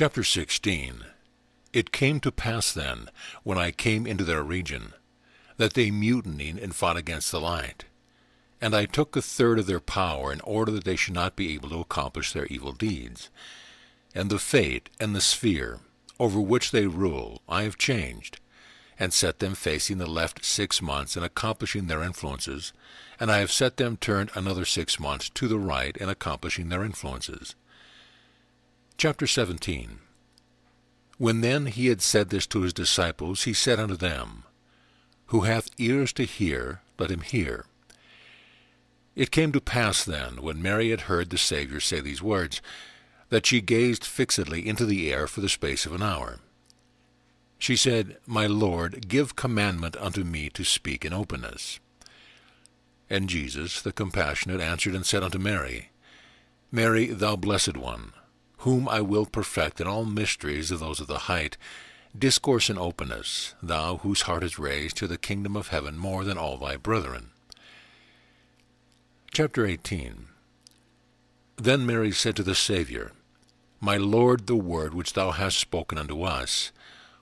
Chapter 16 It came to pass then, when I came into their region, that they mutinied and fought against the light. And I took a third of their power in order that they should not be able to accomplish their evil deeds. And the fate and the sphere over which they rule I have changed, and set them facing the left six months in accomplishing their influences, and I have set them turned another six months to the right in accomplishing their influences. Chapter 17 When then he had said this to his disciples, he said unto them, Who hath ears to hear, let him hear. It came to pass then, when Mary had heard the Saviour say these words, that she gazed fixedly into the air for the space of an hour. She said, My Lord, give commandment unto me to speak in openness. And Jesus, the compassionate, answered and said unto Mary, Mary, thou blessed one, whom I will perfect in all mysteries of those of the height, discourse in openness, thou whose heart is raised to the kingdom of heaven more than all thy brethren. Chapter 18 Then Mary said to the Saviour, My Lord, the word which thou hast spoken unto us,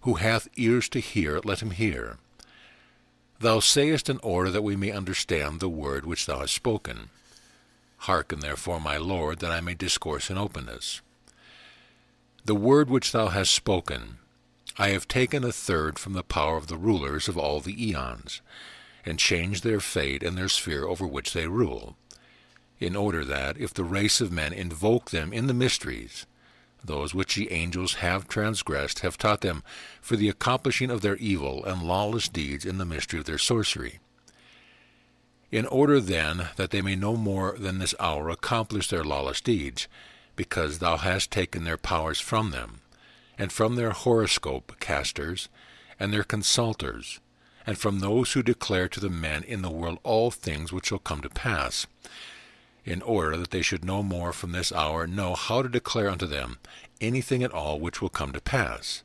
who hath ears to hear, let him hear. Thou sayest in order that we may understand the word which thou hast spoken. Hearken therefore, my Lord, that I may discourse in openness. The word which thou hast spoken, I have taken a third from the power of the rulers of all the eons, and changed their fate and their sphere over which they rule, in order that, if the race of men invoke them in the mysteries, those which the angels have transgressed have taught them for the accomplishing of their evil and lawless deeds in the mystery of their sorcery. In order then that they may no more than this hour accomplish their lawless deeds, because thou hast taken their powers from them, and from their horoscope casters, and their consulters, and from those who declare to the men in the world all things which shall come to pass, in order that they should no more from this hour know how to declare unto them anything at all which will come to pass.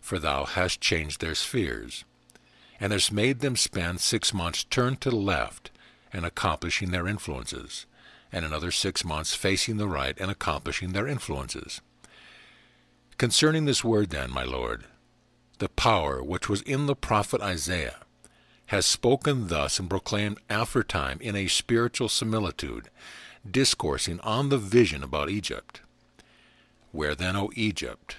For thou hast changed their spheres, and hast made them spend six months turned to the left, and accomplishing their influences, and another six months facing the right, and accomplishing their influences. Concerning this word, then, my Lord, the power which was in the prophet Isaiah has spoken thus and proclaimed aforetime in a spiritual similitude, discoursing on the vision about Egypt. Where then, O Egypt,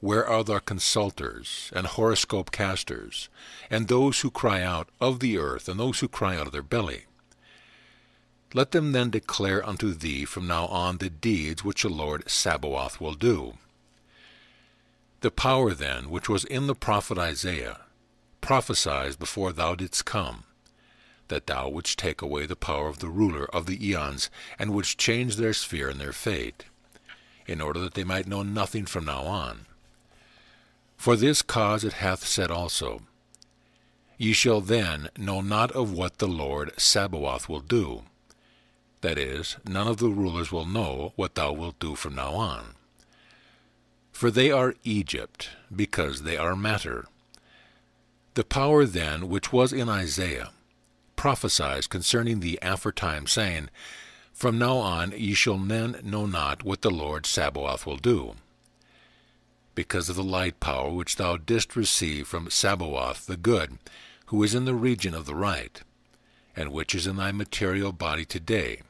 where are thy consulters and horoscope casters, and those who cry out of the earth, and those who cry out of their belly? Let them then declare unto thee from now on the deeds which the Lord Sabaoth will do. The power then which was in the prophet Isaiah prophesied before thou didst come, that thou wouldst take away the power of the ruler of the eons, and wouldst change their sphere and their fate, in order that they might know nothing from now on. For this cause it hath said also, Ye shall then know not of what the Lord Sabaoth will do. That is, none of the rulers will know what thou wilt do from now on. For they are Egypt, because they are matter. The power then which was in Isaiah prophesies concerning the aforetime, saying, From now on ye shall then know not what the Lord Sabaoth will do. Because of the light power which thou didst receive from Sabaoth the good, who is in the region of the right, and which is in thy material body today.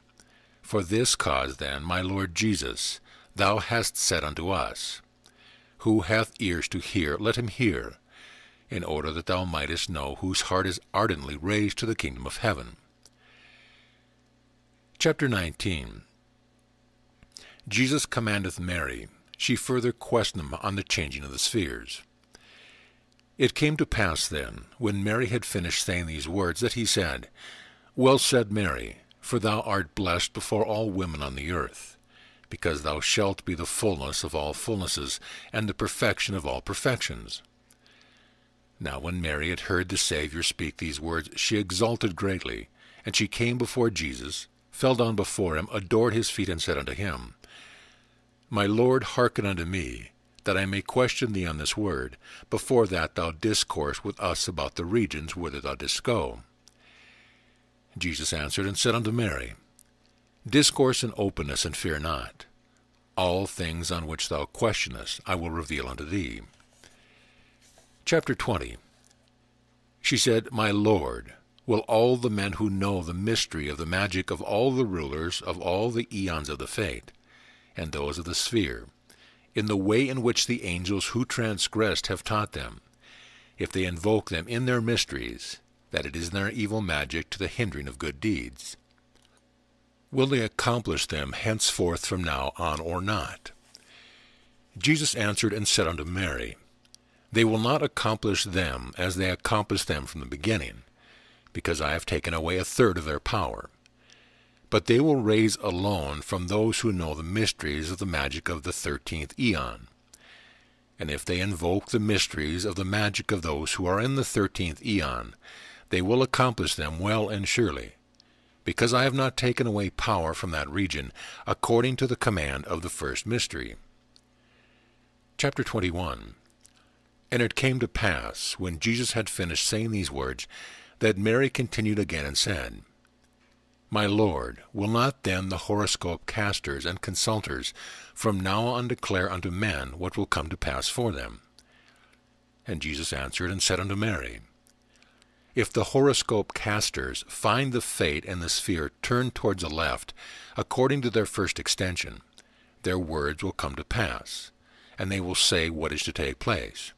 For this cause then, my Lord Jesus, thou hast said unto us, who hath ears to hear, let him hear, in order that thou mightest know whose heart is ardently raised to the kingdom of heaven. Chapter 19 Jesus commandeth Mary. She further questioned him on the changing of the spheres. It came to pass then, when Mary had finished saying these words, that he said, Well said, Mary, for thou art blessed before all women on the earth because thou shalt be the fullness of all fullnesses, and the perfection of all perfections. Now when Mary had heard the Saviour speak these words, she exulted greatly, and she came before Jesus, fell down before him, adored his feet, and said unto him, My Lord, hearken unto me, that I may question thee on this word, before that thou discourse with us about the regions whither thou didst go. Jesus answered and said unto Mary, Discourse in openness, and fear not. all things on which thou questionest I will reveal unto thee. Chapter 20 She said, My Lord, will all the men who know the mystery of the magic of all the rulers of all the eons of the fate, and those of the sphere, in the way in which the angels who transgressed have taught them, if they invoke them in their mysteries, that it is their evil magic to the hindering of good deeds. Will they accomplish them henceforth from now on or not? Jesus answered and said unto Mary, They will not accomplish them as they accomplished them from the beginning, because I have taken away a third of their power. But they will raise alone from those who know the mysteries of the magic of the thirteenth eon. And if they invoke the mysteries of the magic of those who are in the thirteenth eon, they will accomplish them well and surely, because I have not taken away power from that region, according to the command of the first mystery. Chapter 21 And it came to pass, when Jesus had finished saying these words, that Mary continued again and said, My Lord, will not then the horoscope casters and consulters from now on declare unto men what will come to pass for them? And Jesus answered and said unto Mary, if the horoscope casters find the fate and the sphere turned towards the left, according to their first extension, their words will come to pass, and they will say what is to take place.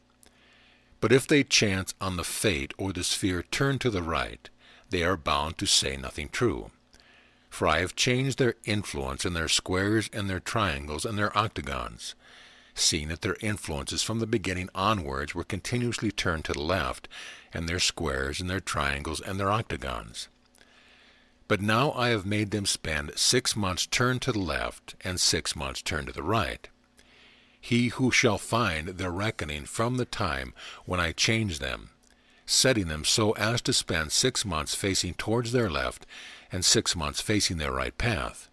But if they chance on the fate or the sphere turned to the right, they are bound to say nothing true. For I have changed their influence in their squares and their triangles and their octagons, seeing that their influences from the beginning onwards were continuously turned to the left, and their squares and their triangles and their octagons. But now I have made them spend six months turned to the left and six months turned to the right. He who shall find their reckoning from the time when I change them, setting them so as to spend six months facing towards their left and six months facing their right path.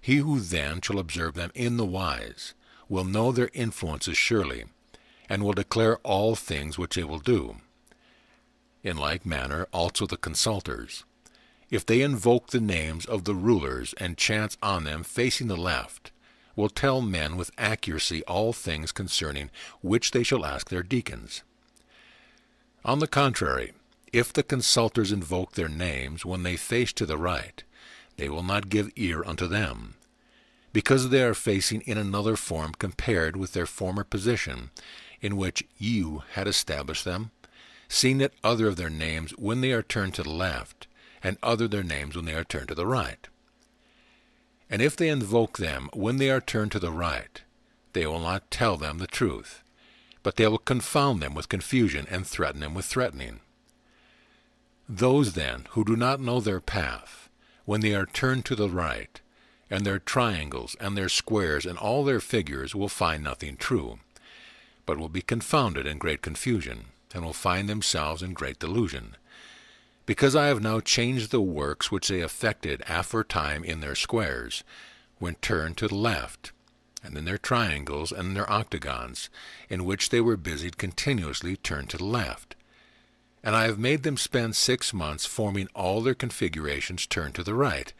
He who then shall observe them in the wise will know their influences surely, and will declare all things which they will do. In like manner also the consulters, if they invoke the names of the rulers and chance on them facing the left, will tell men with accuracy all things concerning which they shall ask their decans. On the contrary, if the consulters invoke their names when they face to the right, they will not give ear unto them, because they are facing in another form compared with their former position, in which you had established them, seeing that other of their names when they are turned to the left, and other their names when they are turned to the right. And if they invoke them when they are turned to the right, they will not tell them the truth, but they will confound them with confusion and threaten them with threatening. Those then who do not know their path, when they are turned to the right, and their triangles and their squares and all their figures will find nothing true, but will be confounded in great confusion and will find themselves in great delusion. Because I have now changed the works which they effected aforetime in their squares, when turned to the left, and in their triangles and their octagons, in which they were busied continuously turned to the left. And I have made them spend six months forming all their configurations turned to the right,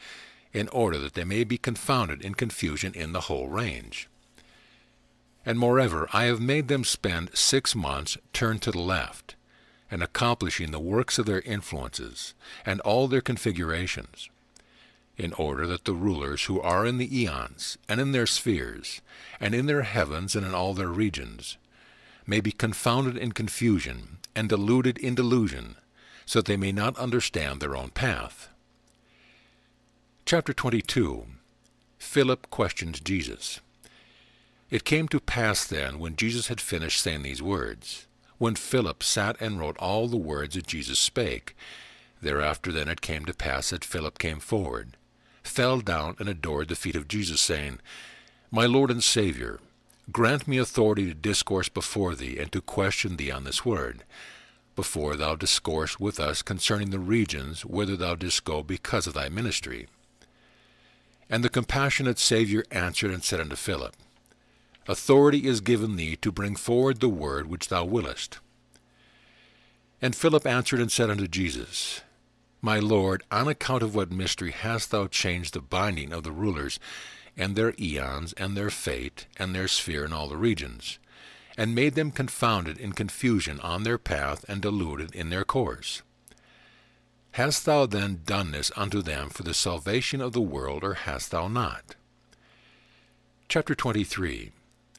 in order that they may be confounded in confusion in the whole range. And moreover, I have made them spend six months turned to the left, and accomplishing the works of their influences, and all their configurations, in order that the rulers who are in the eons, and in their spheres, and in their heavens, and in all their regions, may be confounded in confusion, and deluded in delusion, so that they may not understand their own path. Chapter 22 Philip questions Jesus. It came to pass then, when Jesus had finished saying these words, when Philip sat and wrote all the words that Jesus spake. Thereafter then it came to pass that Philip came forward, fell down, and adored the feet of Jesus, saying, My Lord and Saviour, grant me authority to discourse before thee, and to question thee on this word, before thou discourse with us concerning the regions whither thou didst go because of thy ministry. And the compassionate Saviour answered and said unto Philip, Authority is given thee to bring forward the word which thou willest. And Philip answered and said unto Jesus, My Lord, on account of what mystery hast thou changed the binding of the rulers, and their eons, and their fate, and their sphere in all the regions, and made them confounded in confusion on their path, and deluded in their course. Hast thou then done this unto them for the salvation of the world, or hast thou not? Chapter 23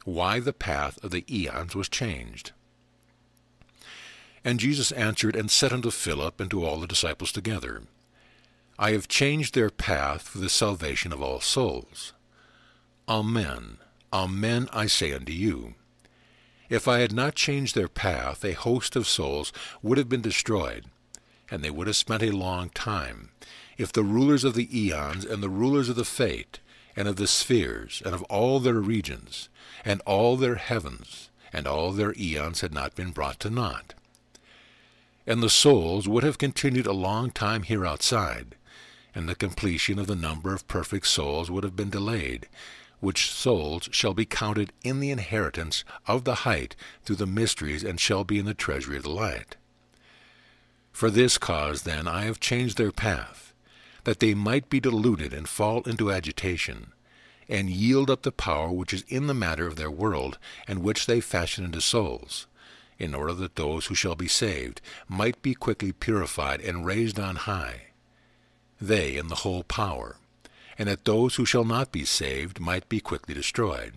Why the path of the eons was changed. And Jesus answered and said unto Philip and to all the disciples together, I have changed their path for the salvation of all souls. Amen, amen, I say unto you. If I had not changed their path, a host of souls would have been destroyed, and they would have spent a long time. If the rulers of the eons and the rulers of the fate, and of the spheres, and of all their regions, and all their heavens, and all their eons had not been brought to naught. And the souls would have continued a long time here outside, and the completion of the number of perfect souls would have been delayed, which souls shall be counted in the inheritance of the height through the mysteries, and shall be in the treasury of the light. For this cause, then, I have changed their path, that they might be deluded and fall into agitation, and yield up the power which is in the matter of their world, and which they fashion into souls, in order that those who shall be saved might be quickly purified and raised on high, they in the whole power, and that those who shall not be saved might be quickly destroyed.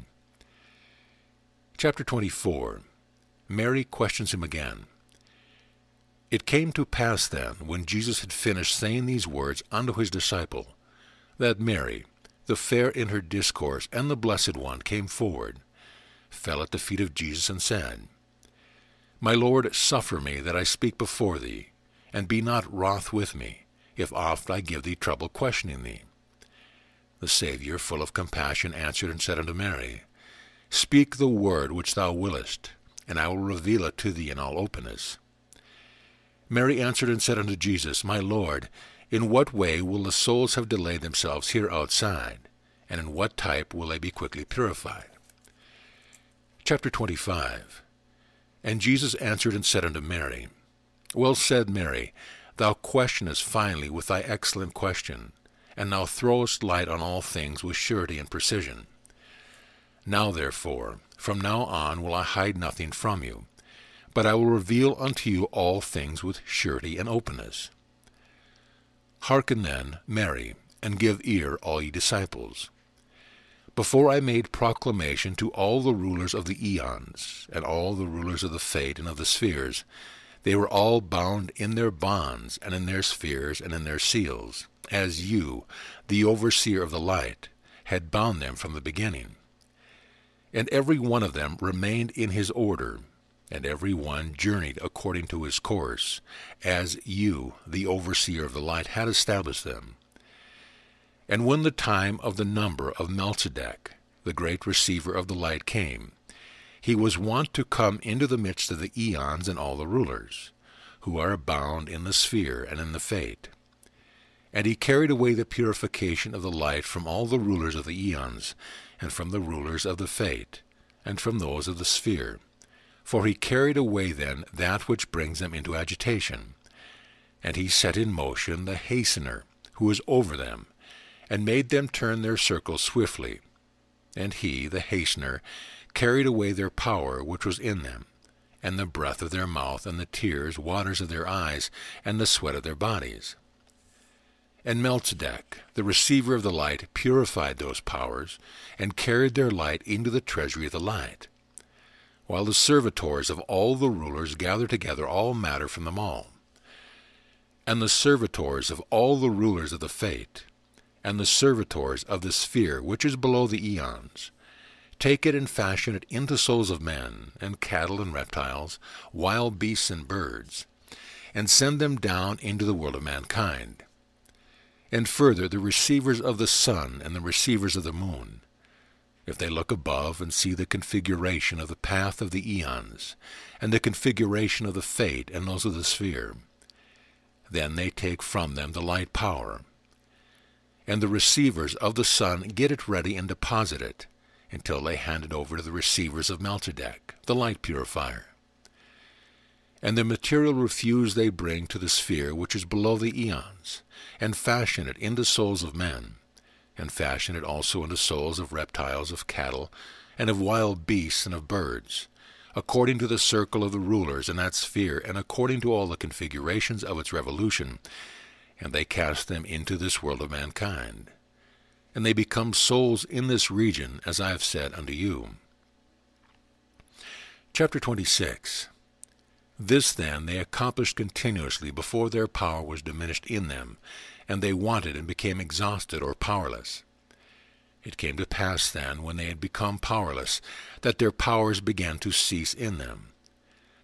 Chapter 24 Mary questions him again. It came to pass then, when Jesus had finished saying these words unto his disciple, that Mary, the fair in her discourse, and the Blessed One, came forward, fell at the feet of Jesus, and said, My Lord, suffer me that I speak before thee, and be not wroth with me, if oft I give thee trouble questioning thee. The Saviour, full of compassion, answered and said unto Mary, Speak the word which thou willest, and I will reveal it to thee in all openness. Mary answered and said unto Jesus, My Lord, in what way will the souls have delayed themselves here outside, and in what type will they be quickly purified? Chapter 25 And Jesus answered and said unto Mary, Well said, Mary, thou questionest finely with thy excellent question, and thou throwest light on all things with surety and precision. Now therefore, from now on will I hide nothing from you, but I will reveal unto you all things with surety and openness. Hearken then, Mary, and give ear, all ye disciples. Before I made proclamation to all the rulers of the eons, and all the rulers of the fate and of the spheres, they were all bound in their bonds, and in their spheres, and in their seals, as you, the overseer of the light, had bound them from the beginning. And every one of them remained in his order, and every one journeyed according to his course, as you, the overseer of the light, had established them. And when the time of the number of Melchizedek, the great receiver of the light, came, he was wont to come into the midst of the eons and all the rulers, who are bound in the sphere and in the fate. And he carried away the purification of the light from all the rulers of the eons, and from the rulers of the fate, and from those of the sphere. For he carried away then that which brings them into agitation. And he set in motion the hastener, who is over them, and made them turn their circle swiftly. And he, the hastener, carried away their power which was in them, and the breath of their mouth, and the tears, waters of their eyes, and the sweat of their bodies. And Melchizedek, the receiver of the light, purified those powers, and carried their light into the treasury of the light, while the servitors of all the rulers gather together all matter from them all. And the servitors of all the rulers of the fate, and the servitors of the sphere which is below the eons, Take it and fashion it into souls of men, and cattle and reptiles, wild beasts and birds, and send them down into the world of mankind. And further, the receivers of the sun and the receivers of the moon, if they look above and see the configuration of the path of the eons, and the configuration of the fate and those of the sphere, then they take from them the light power. And the receivers of the sun get it ready and deposit it, until they hand it over to the receivers of Melchizedek, the light purifier. And the material refuse they bring to the sphere which is below the eons, and fashion it into souls of men, and fashioned it also into souls of reptiles, of cattle, and of wild beasts, and of birds, according to the circle of the rulers in that sphere, and according to all the configurations of its revolution, and they cast them into this world of mankind. And they become souls in this region, as I have said unto you. Chapter 26 This then they accomplished continuously before their power was diminished in them, and they wanted and became exhausted or powerless. It came to pass then, when they had become powerless, that their powers began to cease in them,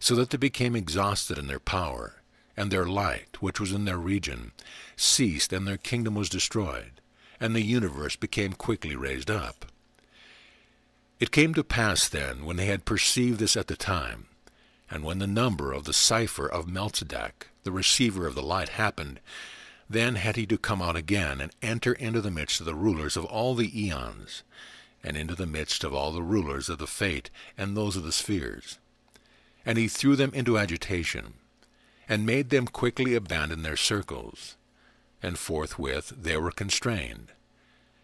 so that they became exhausted in their power, and their light, which was in their region, ceased, and their kingdom was destroyed, and the universe became quickly raised up. It came to pass then, when they had perceived this at the time, and when the number of the cipher of Melchizedek, the receiver of the light, happened, then had he to come out again and enter into the midst of the rulers of all the eons, and into the midst of all the rulers of the fate and those of the spheres. And he threw them into agitation, and made them quickly abandon their circles. And forthwith they were constrained,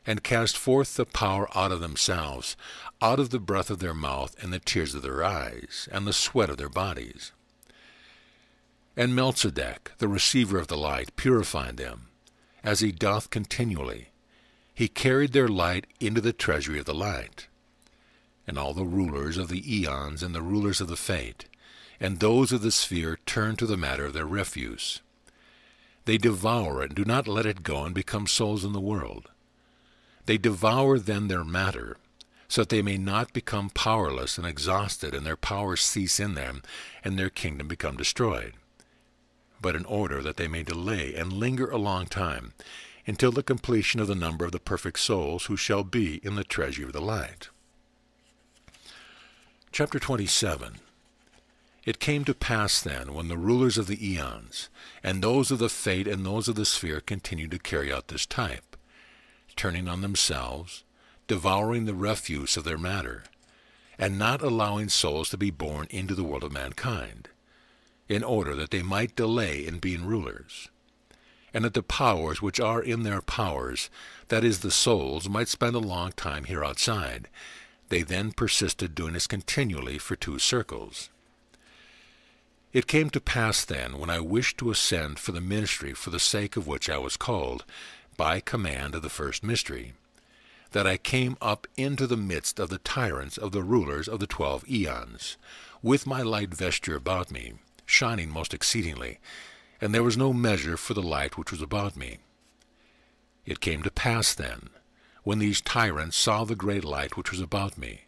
and cast forth the power out of themselves, out of the breath of their mouth, and the tears of their eyes, and the sweat of their bodies. And Melchizedek, the receiver of the light, purified them, as he doth continually. He carried their light into the treasury of the light. And all the rulers of the eons and the rulers of the fate, and those of the sphere turn to the matter of their refuse. They devour it and do not let it go and become souls in the world. They devour then their matter, so that they may not become powerless and exhausted, and their powers cease in them, and their kingdom become destroyed but in order that they may delay and linger a long time, until the completion of the number of the perfect souls who shall be in the treasury of the light. Chapter 27 It came to pass then, when the rulers of the eons, and those of the fate and those of the sphere continued to carry out this type, turning on themselves, devouring the refuse of their matter, and not allowing souls to be born into the world of mankind, in order that they might delay in being rulers, and that the powers which are in their powers, that is, the souls, might spend a long time here outside. They then persisted doing this continually for two circles. It came to pass then, when I wished to ascend for the ministry for the sake of which I was called, by command of the first mystery, that I came up into the midst of the tyrants of the rulers of the twelve eons, with my light vesture about me, shining most exceedingly, and there was no measure for the light which was about me. It came to pass then, when these tyrants saw the great light which was about me,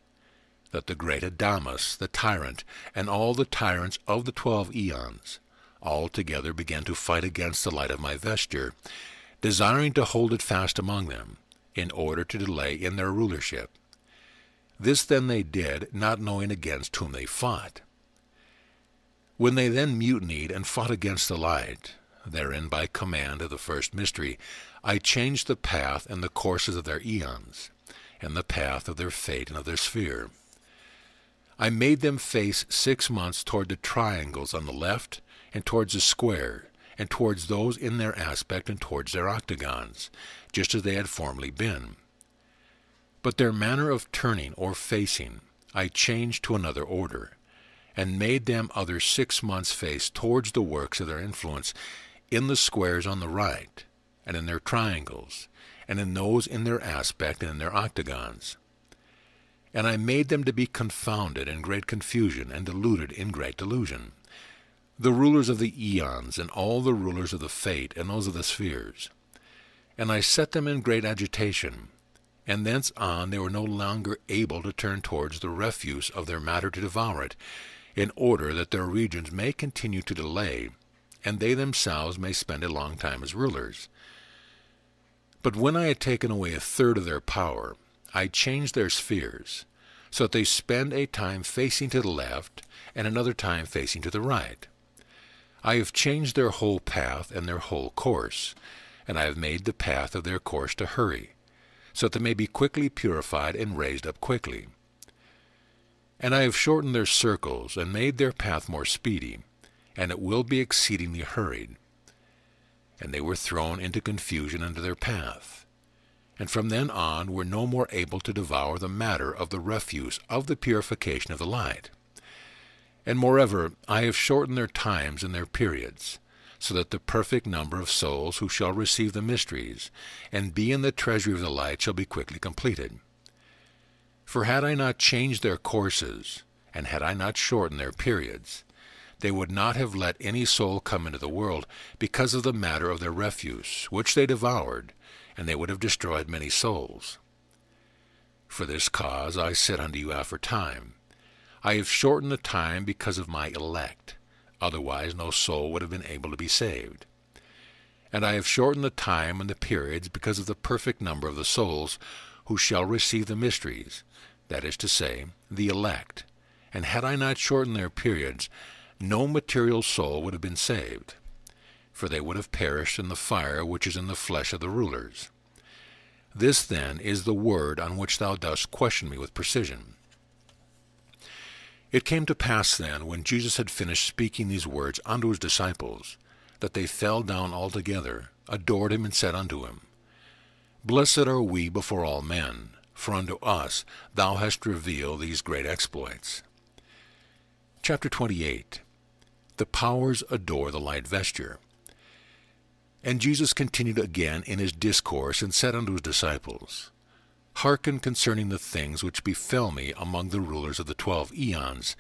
that the great Adamas, the tyrant, and all the tyrants of the twelve eons, all together began to fight against the light of my vesture, desiring to hold it fast among them, in order to delay in their rulership. This then they did, not knowing against whom they fought. When they then mutinied and fought against the light, therein by command of the first mystery, I changed the path and the courses of their eons, and the path of their fate and of their sphere. I made them face six months toward the triangles on the left, and towards the square, and towards those in their aspect, and towards their octagons, just as they had formerly been. But their manner of turning or facing I changed to another order, and made them other six months face towards the works of their influence in the squares on the right, and in their triangles, and in those in their aspect and in their octagons. And I made them to be confounded in great confusion, and deluded in great delusion. The rulers of the eons, and all the rulers of the fate, and those of the spheres. And I set them in great agitation, and thence on they were no longer able to turn towards the refuse of their matter to devour it, in order that their regions may continue to delay, and they themselves may spend a long time as rulers. But when I had taken away a third of their power, I changed their spheres, so that they spend a time facing to the left, and another time facing to the right. I have changed their whole path and their whole course, and I have made the path of their course to hurry, so that they may be quickly purified and raised up quickly. And I have shortened their circles, and made their path more speedy, and it will be exceedingly hurried. And they were thrown into confusion under their path. and from then on were no more able to devour the matter of the refuse of the purification of the light. And moreover, I have shortened their times and their periods, so that the perfect number of souls who shall receive the mysteries, and be in the treasury of the light, shall be quickly completed. For had I not changed their courses, and had I not shortened their periods, they would not have let any soul come into the world because of the matter of their refuse, which they devoured, and they would have destroyed many souls. For this cause I said unto you aforetime, I have shortened the time because of my elect, otherwise no soul would have been able to be saved. And I have shortened the time and the periods because of the perfect number of the souls who shall receive the mysteries, that is to say, the elect. And had I not shortened their periods, no material soul would have been saved, for they would have perished in the fire which is in the flesh of the rulers. This, then, is the word on which thou dost question me with precision. It came to pass then, when Jesus had finished speaking these words unto his disciples, that they fell down altogether, adored him, and said unto him, Blessed are we before all men, for unto us thou hast revealed these great exploits. Chapter 28 The powers adore the light vesture. And Jesus continued again in his discourse, and said unto his disciples, Hearken concerning the things which befell me among the rulers of the twelve eons,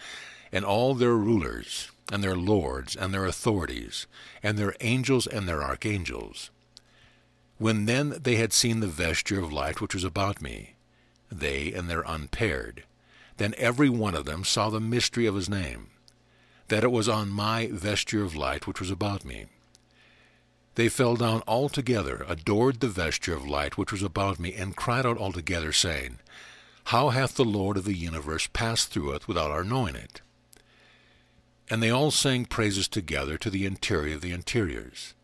and all their rulers, and their lords, and their authorities, and their angels and their archangels. When then they had seen the vesture of light which was about me, they and their unpaired, then every one of them saw the mystery of his name, that it was on my vesture of light which was about me. They fell down altogether, adored the vesture of light which was about me, and cried out altogether, saying, How hath the Lord of the universe passed through it without our knowing it? And they all sang praises together to the interior of the interiors,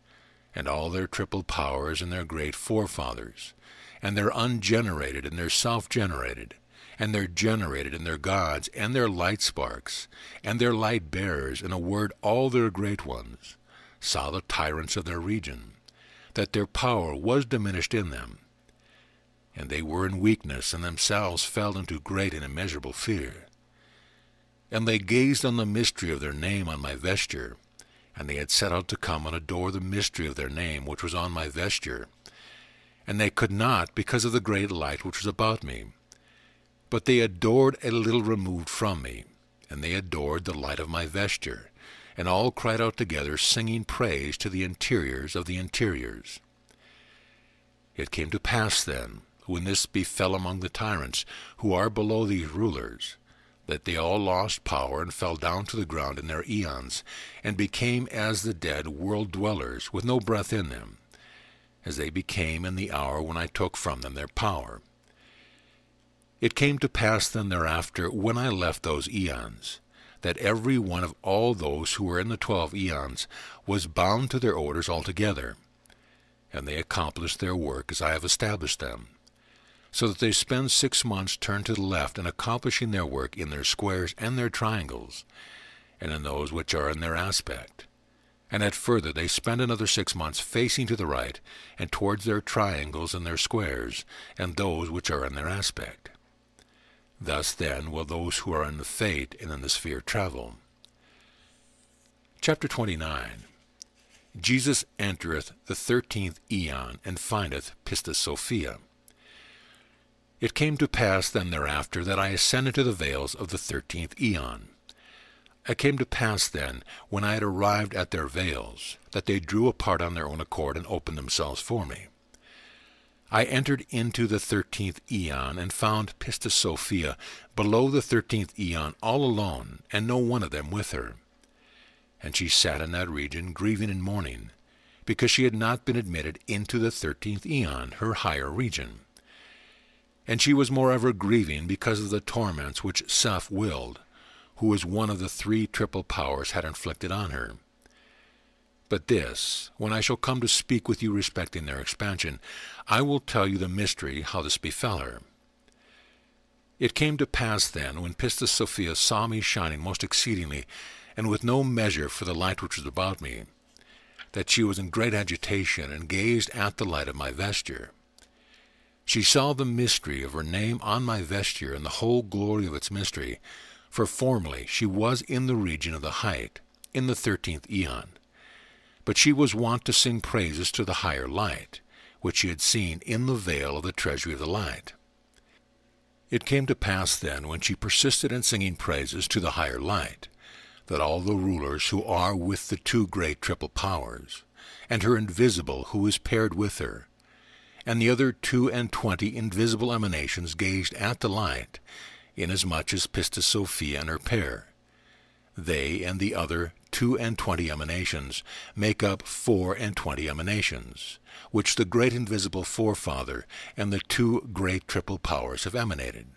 and all their triple powers and their great forefathers, and their ungenerated and their self-generated, and their generated and their gods, and their light sparks, and their light bearers, in a word, all their great ones, saw the tyrants of their region, that their power was diminished in them. And they were in weakness, and themselves fell into great and immeasurable fear. And they gazed on the mystery of their name on my vesture, and they had set out to come and adore the mystery of their name which was on my vesture. And they could not, because of the great light which was about me. But they adored a little removed from me, and they adored the light of my vesture, and all cried out together, singing praise to the interiors of the interiors. It came to pass then, when this befell among the tyrants, who are below these rulers, that they all lost power and fell down to the ground in their eons, and became as the dead world dwellers, with no breath in them, as they became in the hour when I took from them their power. It came to pass then thereafter, when I left those eons, that every one of all those who were in the twelve eons was bound to their orders altogether, and they accomplished their work as I have established them, so that they spend six months turned to the left in accomplishing their work in their squares and their triangles, and in those which are in their aspect. And at further they spend another six months facing to the right, and towards their triangles and their squares, and those which are in their aspect. Thus then will those who are in the fate and in the sphere travel. Chapter 29 Jesus entereth the thirteenth aeon, and findeth Pistis Sophia. It came to pass then thereafter that I ascended to the veils of the thirteenth aeon. It came to pass then, when I had arrived at their veils, that they drew apart on their own accord and opened themselves for me. I entered into the thirteenth aeon, and found Pistis Sophia below the thirteenth aeon all alone, and no one of them with her. And she sat in that region, grieving and mourning, because she had not been admitted into the thirteenth aeon, her higher region. And she was moreover grieving because of the torments which Self-willed, who was one of the three triple powers, had inflicted on her. But this, when I shall come to speak with you respecting their expansion, I will tell you the mystery how this befell her. It came to pass then, when Pistis Sophia saw me shining most exceedingly, and with no measure for the light which was about me, that she was in great agitation, and gazed at the light of my vesture. She saw the mystery of her name on my vesture and the whole glory of its mystery, for formerly she was in the region of the height, in the thirteenth aeon. But she was wont to sing praises to the higher light, which she had seen in the veil of the treasury of the light. It came to pass then, when she persisted in singing praises to the higher light, that all the rulers who are with the two great triple powers, and her invisible who is paired with her, and the other two and twenty invisible emanations gazed at the light, inasmuch as Pistis Sophia and her pair. They and the other two and twenty emanations make up four and twenty emanations, which the great invisible forefather and the two great triple powers have emanated.